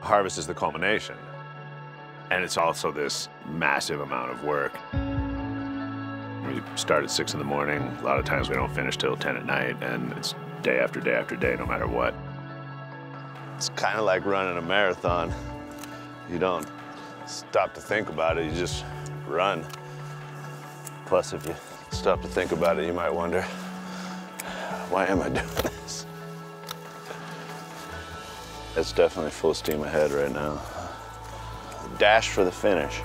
Harvest is the culmination. And it's also this massive amount of work. We start at six in the morning. A lot of times we don't finish till 10 at night, and it's day after day after day, no matter what. It's kind of like running a marathon. You don't stop to think about it, you just run. Plus, if you stop to think about it, you might wonder, why am I doing this? It's definitely full steam ahead right now. Dash for the finish.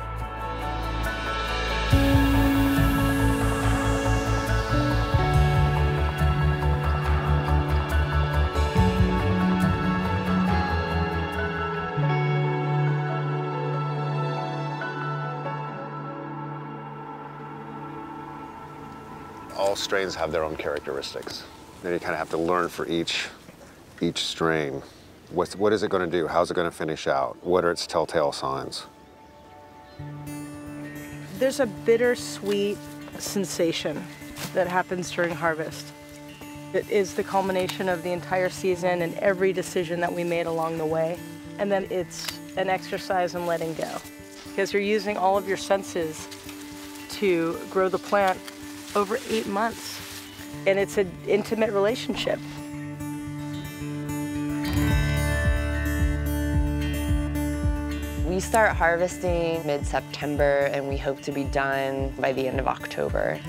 all strains have their own characteristics. Then you kind of have to learn for each each strain. What's, what is it going to do? How's it going to finish out? What are its telltale signs? There's a bittersweet sensation that happens during harvest. It is the culmination of the entire season and every decision that we made along the way. And then it's an exercise in letting go because you're using all of your senses to grow the plant over eight months. And it's an intimate relationship. We start harvesting mid-September and we hope to be done by the end of October.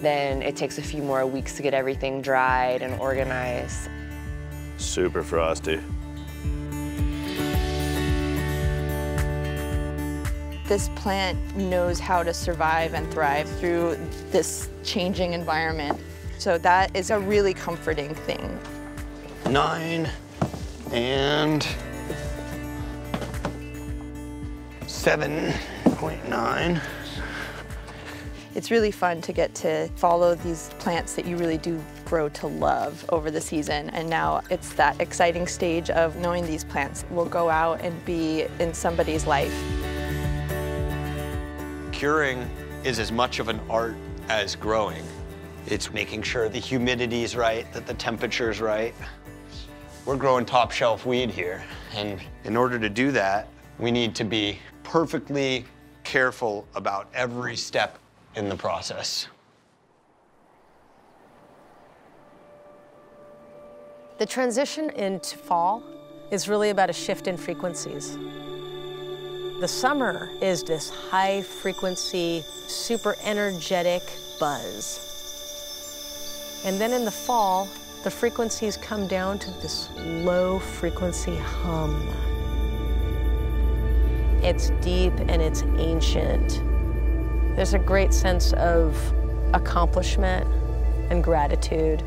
Then it takes a few more weeks to get everything dried and organized. Super frosty. This plant knows how to survive and thrive through this changing environment. So that is a really comforting thing. Nine and 7.9. It's really fun to get to follow these plants that you really do grow to love over the season. And now it's that exciting stage of knowing these plants will go out and be in somebody's life. Curing is as much of an art as growing. It's making sure the humidity's right, that the temperature's right. We're growing top shelf weed here, and in order to do that, we need to be perfectly careful about every step in the process. The transition into fall is really about a shift in frequencies. The summer is this high frequency, super energetic buzz. And then in the fall, the frequencies come down to this low frequency hum. It's deep and it's ancient. There's a great sense of accomplishment and gratitude,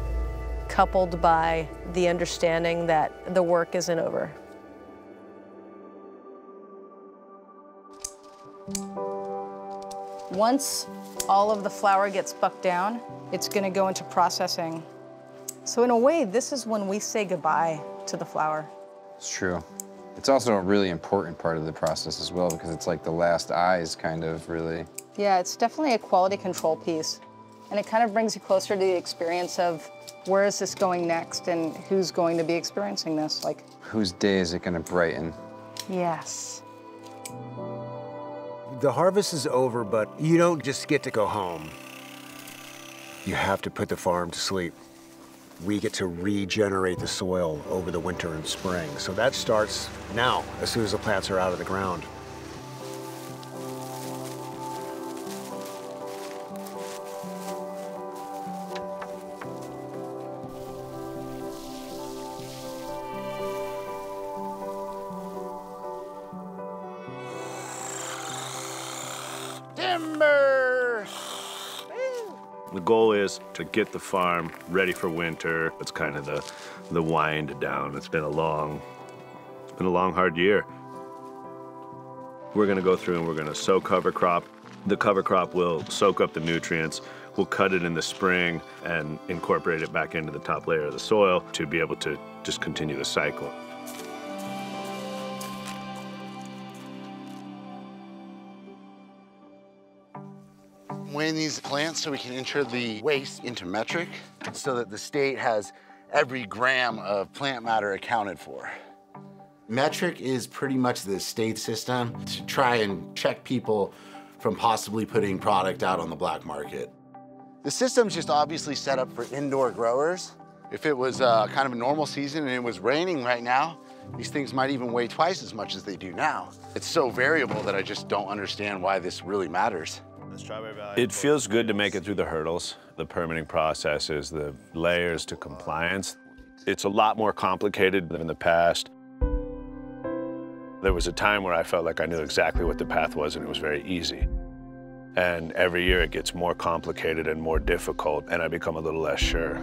coupled by the understanding that the work isn't over. Once all of the flower gets bucked down, it's going to go into processing. So in a way, this is when we say goodbye to the flower. It's true. It's also a really important part of the process as well because it's like the last eyes kind of really. Yeah, it's definitely a quality control piece. And it kind of brings you closer to the experience of where is this going next and who's going to be experiencing this. Like, Whose day is it going to brighten? yes. The harvest is over, but you don't just get to go home. You have to put the farm to sleep. We get to regenerate the soil over the winter and spring. So that starts now, as soon as the plants are out of the ground. Timber! The goal is to get the farm ready for winter. It's kind of the, the wind down. It's been a long, it's been a long, hard year. We're gonna go through and we're gonna sow cover crop. The cover crop will soak up the nutrients. We'll cut it in the spring and incorporate it back into the top layer of the soil to be able to just continue the cycle. Weighing these plants so we can enter the waste into Metrc so that the state has every gram of plant matter accounted for. Metrc is pretty much the state system to try and check people from possibly putting product out on the black market. The system's just obviously set up for indoor growers. If it was uh, kind of a normal season and it was raining right now, these things might even weigh twice as much as they do now. It's so variable that I just don't understand why this really matters. It feels good to make it through the hurdles, the permitting processes, the layers to compliance. It's a lot more complicated than in the past. There was a time where I felt like I knew exactly what the path was and it was very easy. And every year it gets more complicated and more difficult and I become a little less sure.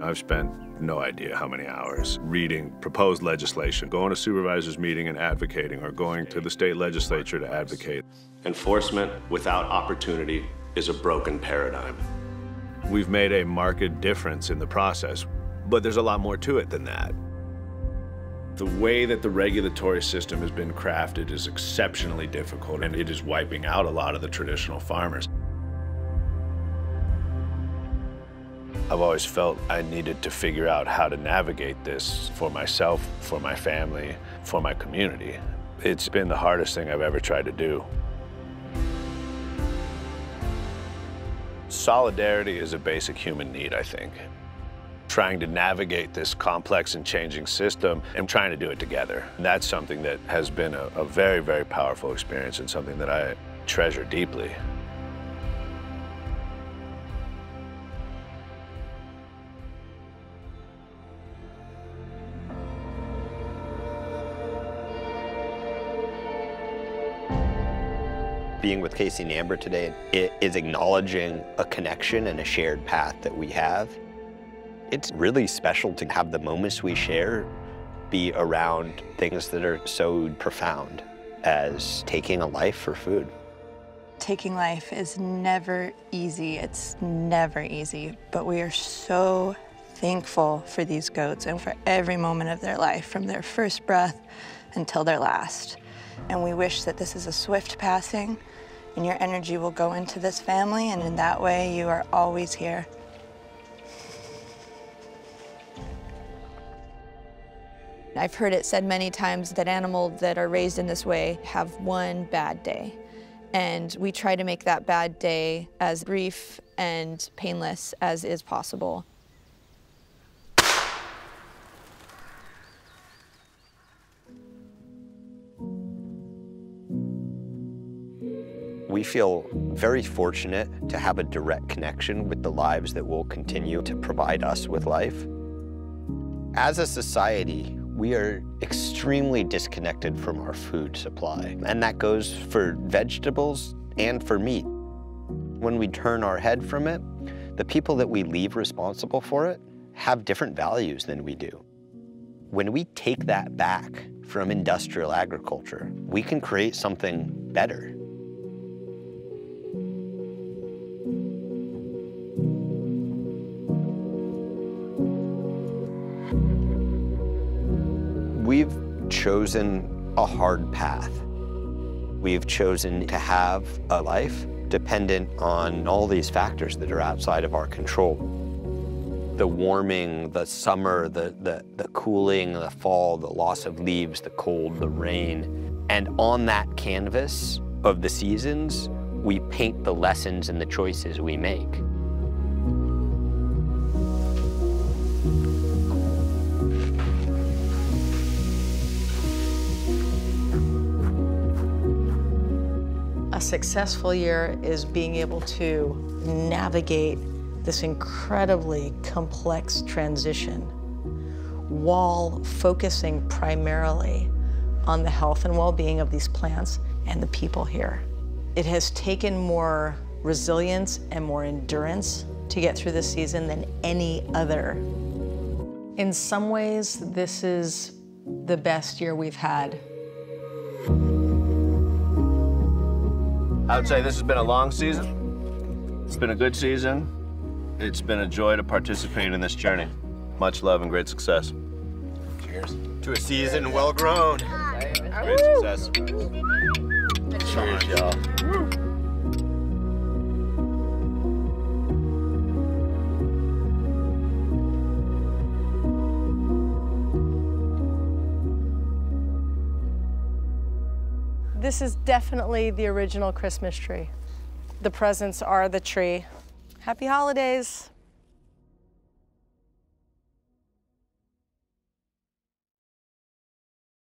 I've spent no idea how many hours reading proposed legislation, going to supervisors meeting and advocating, or going to the state legislature to advocate. Enforcement without opportunity is a broken paradigm. We've made a marked difference in the process, but there's a lot more to it than that. The way that the regulatory system has been crafted is exceptionally difficult, and it is wiping out a lot of the traditional farmers. I've always felt I needed to figure out how to navigate this for myself, for my family, for my community. It's been the hardest thing I've ever tried to do. Solidarity is a basic human need, I think. Trying to navigate this complex and changing system and trying to do it together. That's something that has been a, a very, very powerful experience and something that I treasure deeply. Being with Casey and Amber today is acknowledging a connection and a shared path that we have. It's really special to have the moments we share be around things that are so profound as taking a life for food. Taking life is never easy. It's never easy, but we are so thankful for these goats and for every moment of their life, from their first breath until their last. And we wish that this is a swift passing and your energy will go into this family, and in that way, you are always here. I've heard it said many times that animals that are raised in this way have one bad day. And we try to make that bad day as brief and painless as is possible. We feel very fortunate to have a direct connection with the lives that will continue to provide us with life. As a society, we are extremely disconnected from our food supply, and that goes for vegetables and for meat. When we turn our head from it, the people that we leave responsible for it have different values than we do. When we take that back from industrial agriculture, we can create something better. Chosen a hard path. We've chosen to have a life dependent on all these factors that are outside of our control. The warming, the summer, the, the, the cooling, the fall, the loss of leaves, the cold, the rain. And on that canvas of the seasons, we paint the lessons and the choices we make. Successful year is being able to navigate this incredibly complex transition while focusing primarily on the health and well-being of these plants and the people here. It has taken more resilience and more endurance to get through this season than any other. In some ways, this is the best year we've had. I would say this has been a long season. It's been a good season. It's been a joy to participate in this journey. Much love and great success. Cheers. To a season well grown. Great success. Cheers, y'all. This is definitely the original Christmas tree. The presents are the tree. Happy holidays.